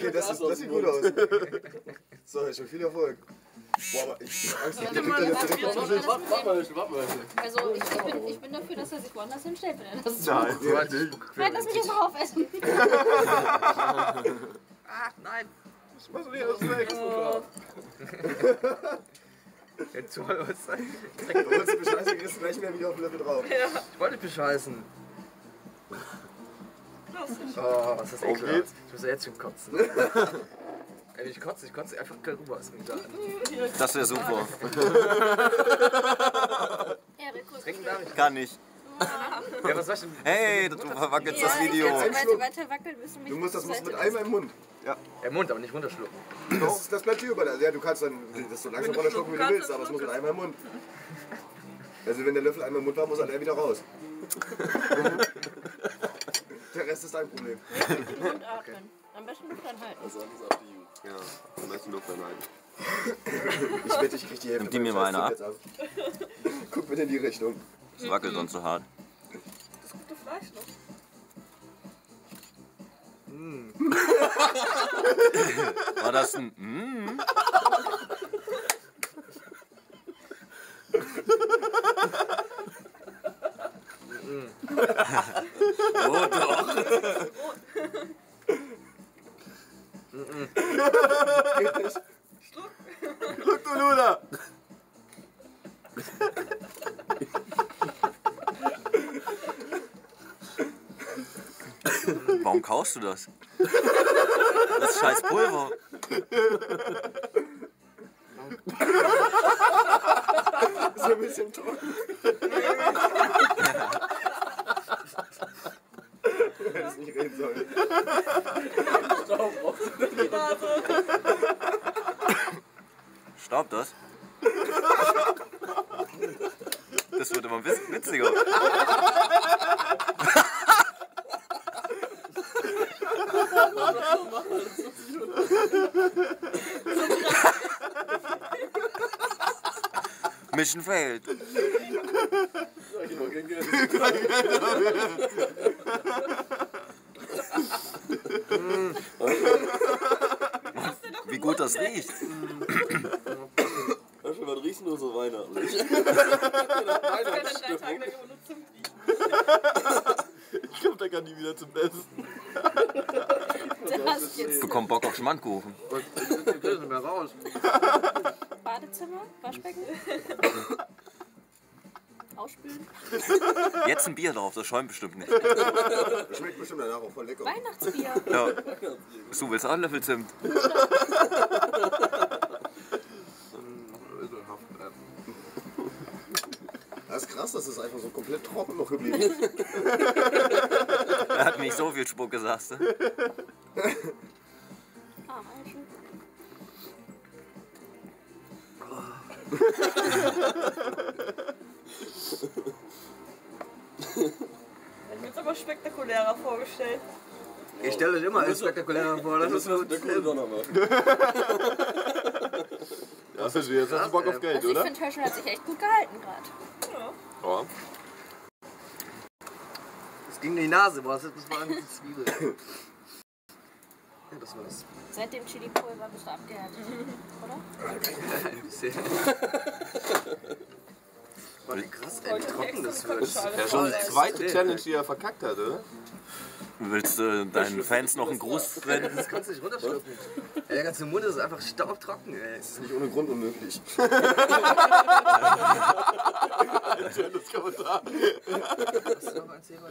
Okay, das, ist, das sieht gut aus. So, schon viel Erfolg. Boah, aber ich hab Angst, ich krieg da jetzt direkt auf den Warte mal, warte mal. Also ich, ich, bin, ich bin dafür, dass er sich woanders hinstellt, wenn er das tut. Nein, Ja. Nein, lass mich jetzt noch aufessen. Ach nein. Ich mach so nicht das weg. Jetzt soll was sein. Du holst du Bescheiße, kriegst du gleich mehr wieder auf den Löffel drauf. Ich wollte dich bescheißen. Oh, was ist das Auf ekelhaft. Ich muss ja jetzt schon kotzen. Ey, ich kotze, ich kotze einfach rüber, ist mir egal. Das wäre super. Trinken darf ich. Kann ich. Ja, was soll ich denn? Hey, du verwackelst das Video. Du Schluck. weiter wackeln, wirst du mich Du musst das musst mit einmal im Mund. Ja, Mund, aber nicht runterschlucken. Das, das bleibt hier über. Ja, du kannst dann das so langsam runterschlucken, wie du willst, aber es muss mit einmal im Mund. Also wenn der Löffel einmal im Mund war, muss er wieder raus. Ist dein Problem. Den Mund atmen. Am besten Luft anhalten. Das ist alles up to you. Ja, am meisten Luft anhalten. Ich wette, ich krieg die Hälfte. Nimm die mir mal eine ab. Guck bitte in die Richtung. Es wackelt sonst so hart. Das gute Fleisch noch. War das ein mm? Doch. Guck du, Luna! Warum kaust du das? Das ist scheiß Pulver. Ist ein bisschen trocken. Du hättest nicht reden sollen. Das? Das wird immer witz- witziger. Mission failed. Wie gut das riecht. Du so weihnachtlich? Keine drei Tage lang immer nur Zimt liegen. Ich glaube, der kann nie wieder zum Besten. Hast jetzt Bekommt Bock auf Schmandkuchen. Ich will nicht mehr raus. Badezimmer, Waschbecken. Ausspülen. Jetzt ein Bier drauf, das schäumt bestimmt nicht. Das schmeckt bestimmt danach auch voll lecker. Weihnachtsbier. Ja. Du willst auch einen Löffel Zimt? Das ist krass, dass es einfach so komplett trocken noch geblieben ist. Er hat nicht so viel Spucke, sagst du? Eischen. Ich mir aber spektakulärer vorgestellt. Ich stelle euch immer als spektakulärer vor. Das ist coole Donner macht. Hast du jetzt hast du Bock auf Geld, Also ich oder? finde, Herschel hat sich echt gut gehalten gerade. Ja. Es ging in die Nase, boah, das war eine Zwiebel. Ja, das war's. Seit dem Chili-Pulver bist du abgehärtet. Oder? Ein bisschen. Boah, wie krass, ey, wie trocken das wird. Kopfschale. Ja, schon die zweite Challenge, die er verkackt hat, oder? Willst du deinen Fans noch einen Gruß senden? Das kannst du nicht runterschlucken. Ey, der ganze Mund ist einfach staubtrocken, ey. Das ist nicht ohne Grund unmöglich. Schönes Kommentar. Hast du noch ein Thema?